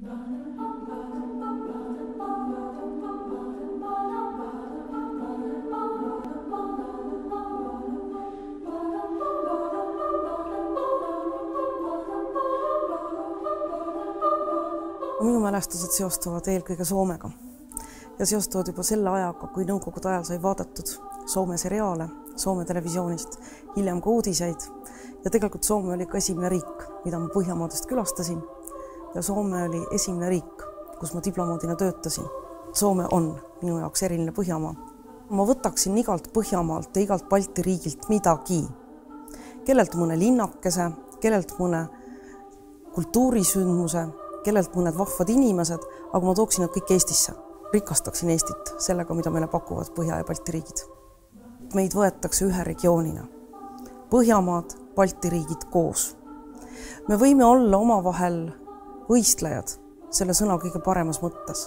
minu mälestused seostuvad eelkõige Soomega ja seostuvad juba selle ajaga, kui nõukogude ajal sai vaadatud Soome seriaale Soome televisioonist, hiljem ka uudiseid. Ja tegelikult Soome oli ka esimene riik, mida ma Põhjamaadest külastasin ja Soome oli esimene riik, kus ma diplomaadina töötasin. Soome on minu jaoks eriline Põhjamaa. ma võtaksin igalt Põhjamaalt ja igalt Balti riigilt midagi, kellelt mõne linnakese, kellelt mõne kultuurisündmuse kellelt mõned vahvad inimesed, aga ma tooksin nad kõik Eestisse, rikastaksin Eestit sellega, mida meile pakuvad Põhja ja Balti riigid. meid võetakse ühe regioonina. Põhjamaad, Balti riigid koos. me võime olla omavahel võistlejad selle sõna kõige paremas mõttes,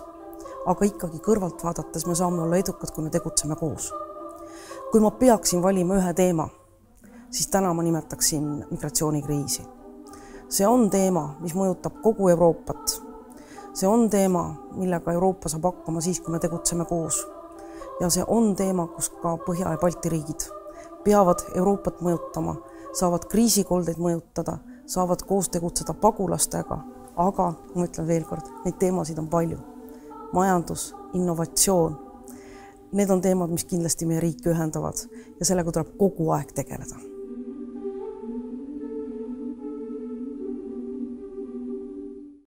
aga ikkagi kõrvalt vaadates me saame olla edukad, kui me tegutseme koos. kui ma peaksin valima ühe teema, siis täna ma nimetaksin migratsioonikriisi see on teema, mis mõjutab kogu Euroopat. see on teema, millega Euroopa saab hakkama siis, kui me tegutseme koos. ja see on teema, kus ka Põhja- ja Balti riigid peavad Euroopat mõjutama, saavad kriisikoldeid mõjutada, saavad koos tegutseda pagulastega, aga ma ütlen veel kord, neid teemasid on palju. majandus, innovatsioon, need on teemad, mis kindlasti meie riiki ühendavad ja sellega tuleb kogu aeg tegeleda